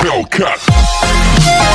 Hellcat.